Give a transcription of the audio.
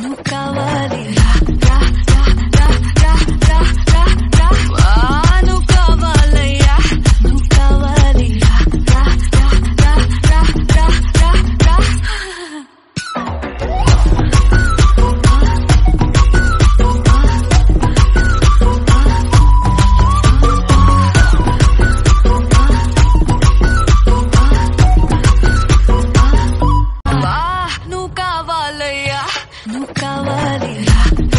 No cabalidad. Nunca va.